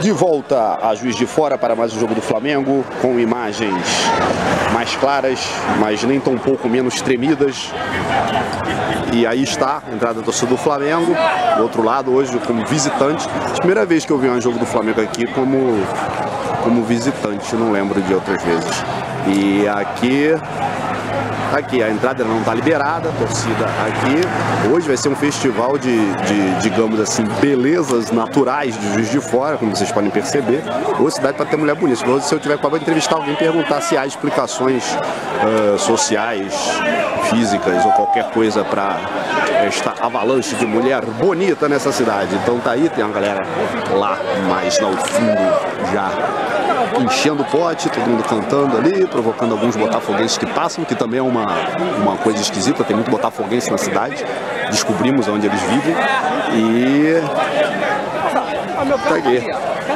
De volta a Juiz de Fora para mais um jogo do Flamengo, com imagens mais claras, mas nem tão pouco menos tremidas. E aí está a entrada da torcida do Flamengo, do outro lado hoje como visitante. Primeira vez que eu vi um jogo do Flamengo aqui como, como visitante, não lembro de outras vezes. E aqui aqui, a entrada não está liberada, torcida aqui. Hoje vai ser um festival de, de, digamos assim, belezas naturais de Juiz de Fora, como vocês podem perceber. Ou cidade para ter mulher bonita. Se eu tiver para entrevistar alguém, perguntar se há explicações uh, sociais, físicas ou qualquer coisa para esta avalanche de mulher bonita nessa cidade. Então tá aí, tem uma galera lá mais no fundo já enchendo o pote, todo mundo cantando ali, provocando alguns botafoguenses que passam, que também é uma, uma coisa esquisita, tem muito botafoguense na cidade. Descobrimos onde eles vivem e tá aqui.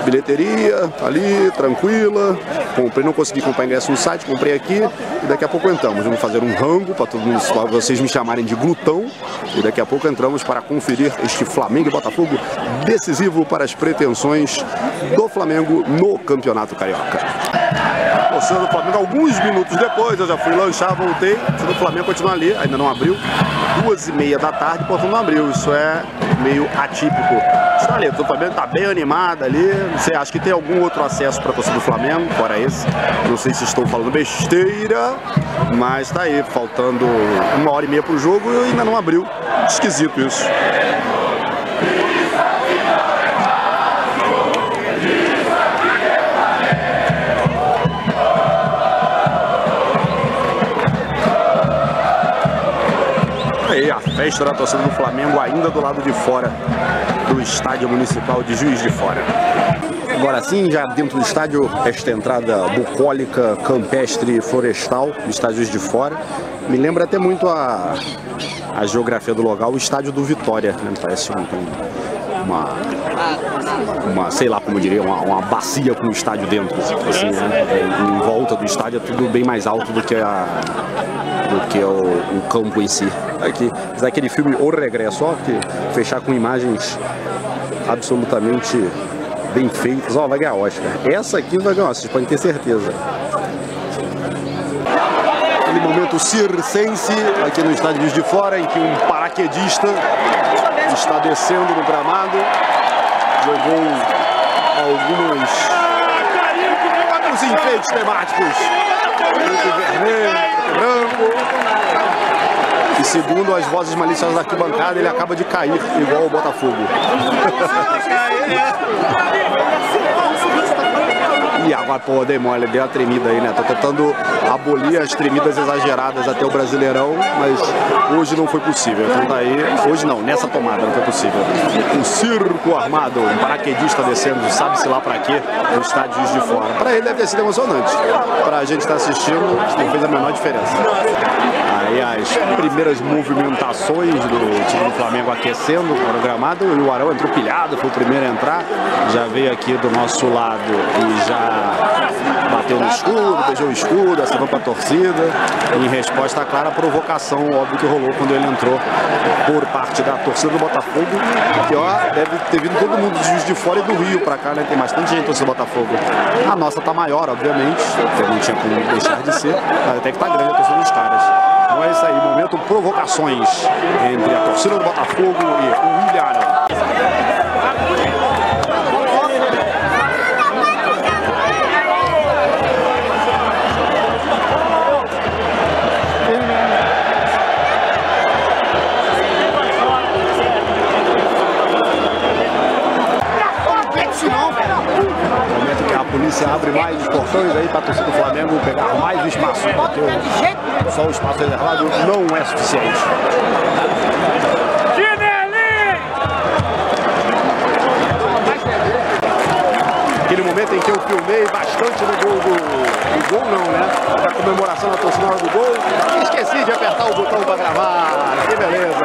Bilheteria, ali, tranquila. Comprei, não consegui comprar ingresso no site, comprei aqui e daqui a pouco entramos. Vamos fazer um rango para todos vocês me chamarem de glutão. E daqui a pouco entramos para conferir este Flamengo e Botafogo decisivo para as pretensões do Flamengo no Campeonato Carioca. Torcida do Flamengo, alguns minutos depois, eu já fui lanchar, voltei. O Flamengo continua ali, ainda não abriu. Duas e meia da tarde, portanto não abriu. Isso é meio atípico. Está ali, o Flamengo está bem animado ali. Não sei, acho que tem algum outro acesso para torcida do Flamengo, fora esse. Não sei se estou falando besteira, mas está aí, faltando uma hora e meia para o jogo e ainda não abriu. Esquisito isso. Aí a torcida do Flamengo ainda do lado de fora do estádio municipal de Juiz de Fora. Agora sim, já dentro do estádio, esta entrada bucólica, campestre, florestal do estádio Juiz de Fora. Me lembra até muito a, a geografia do local, o estádio do Vitória, né? Parece um, uma, uma, sei lá como eu diria, uma, uma bacia com o estádio dentro. Assim, né? Em volta do estádio é tudo bem mais alto do que, a, do que o, o campo em si. Aqui, daquele filme O Regresso, ó, que fechar com imagens absolutamente bem feitas. Ó, vai ganhar Oscar. Essa aqui vai ganhar, vocês podem ter certeza. Aquele momento circense aqui no estádio de Fora, em que um paraquedista está descendo no gramado, jogou alguns, alguns enfeites temáticos, preto vermelho, branco, e segundo as vozes maliciosas da arquibancada, ele acaba de cair, igual o Botafogo. E agora, pô, dei mole, deu uma tremida aí, né? Tô tentando abolir as tremidas exageradas até o Brasileirão, mas hoje não foi possível. Então tá aí, hoje não, nessa tomada não foi possível. Um circo armado, um paraquedista descendo, sabe-se lá pra quê, no estádio de Fora. Pra ele deve ter sido emocionante. Pra gente estar tá assistindo, não fez a menor diferença. Aí as primeiras movimentações do time do Flamengo aquecendo o gramado e o Arão entrou pilhado, foi o primeiro a entrar, já veio aqui do nosso lado e já bateu no escudo, beijou o escudo, assinou para a torcida, em resposta à clara provocação, óbvio que rolou quando ele entrou por parte da torcida do Botafogo, que ó, deve ter vindo todo mundo de de Fora e do Rio para cá, né? Tem bastante gente torcida do Botafogo. A nossa tá maior, obviamente, porque não tinha como deixar de ser, mas até que tá grande a torcida dos caras. Então é isso aí, momento provocações entre a torcida do Botafogo e o William só o espaço reservado não é suficiente. Aquele momento em que eu filmei bastante no gol do, gol não, né? A comemoração da torcida do gol. Esqueci de apertar o botão para gravar. Que beleza.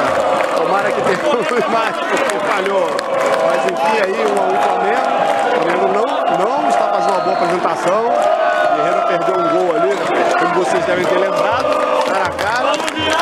Tomara que tenha mais porque falhou. Mas enfim, aí um a um Flamengo. O Flamengo não, não está fazendo uma boa apresentação. O Guerreiro perdeu um gol ali, como vocês devem ter lembrado, cara a cara.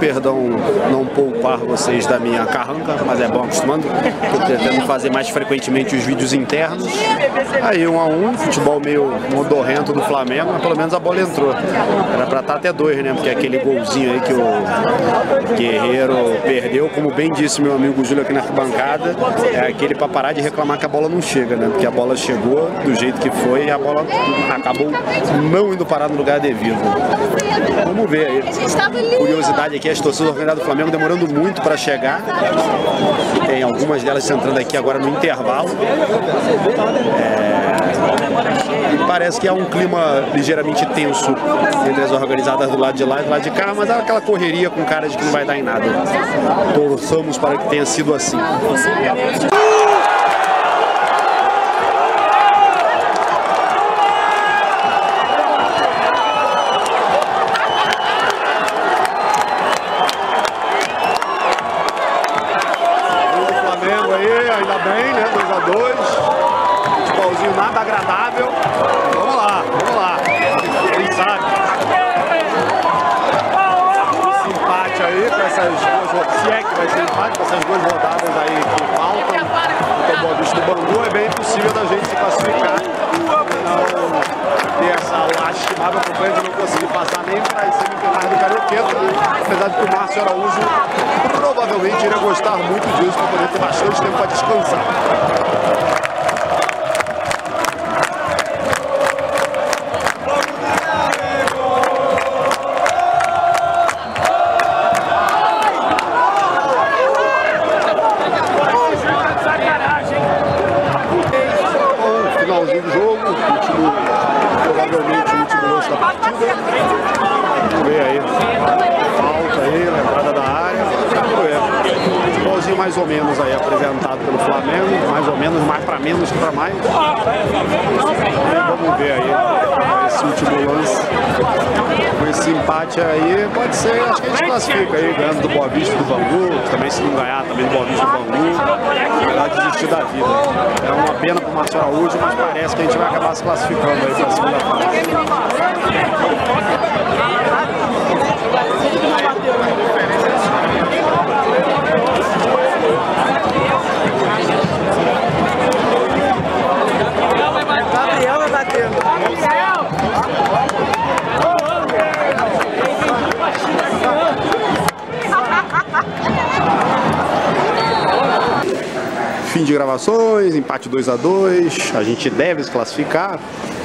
Perdão não poupar vocês da minha carranca, mas é bom acostumando. Tô tentando fazer mais frequentemente os vídeos internos. Aí um a um, futebol meio modorrento do Flamengo, mas pelo menos a bola entrou. Era pra estar tá até dois, né? Porque aquele golzinho aí que o Guerreiro perdeu, como bem disse meu amigo Júlio aqui na arquibancada, é aquele pra parar de reclamar que a bola não chega, né? Porque a bola chegou do jeito que foi e a bola acabou não indo parar no lugar devido. Vamos ver aí. Curiosidade aqui, as torcidas organizadas do Flamengo demorando muito para chegar. Tem algumas delas entrando aqui agora no intervalo. É... Parece que há um clima ligeiramente tenso entre as organizadas do lado de lá e do lado de cá, mas é aquela correria com cara de que não vai dar em nada. Torçamos para que tenha sido assim. Nada agradável. Vamos lá, vamos lá. Quem sabe? Esse empate aí com essas duas se é que vai ser empate com essas duas rodadas aí que faltam. Então, Boa Vista do Bangu é bem possível da gente se classificar. Não ter essa lastimável campanha de não conseguir passar nem para as semifinais do Carioqueta. Apesar de que o Márcio Araújo provavelmente iria gostar muito disso para poder ter bastante tempo para descansar. Mais ou menos aí apresentado pelo Flamengo, mais ou menos, mais para menos que para mais. vamos ver aí esse último lance. Com esse empate aí, pode ser, acho que a gente classifica aí, ganhando do Boa Vista do Bangu, também se não ganhar também do Boa Vista do Bangu, melhor desistir da vida. É uma pena pro Márcio Araújo, mas parece que a gente vai acabar se classificando aí para a segunda fase. Gravações, empate 2 a 2 A gente deve se classificar.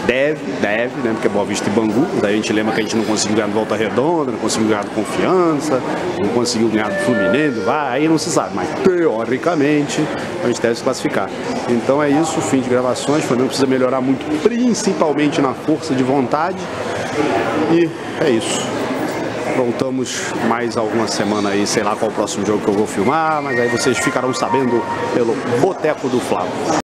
Deve, deve, né? Porque é Boa Vista e Bangu. Daí a gente lembra que a gente não conseguiu ganhar do Volta Redonda, não conseguiu ganhar do Confiança, não conseguiu ganhar do Fluminense, vai, aí não se sabe. Mas teoricamente a gente deve se classificar. Então é isso, fim de gravações. O Flamengo precisa melhorar muito, principalmente na força de vontade. E é isso. Voltamos mais alguma semana aí, sei lá qual o próximo jogo que eu vou filmar, mas aí vocês ficarão sabendo pelo Boteco do Flávio.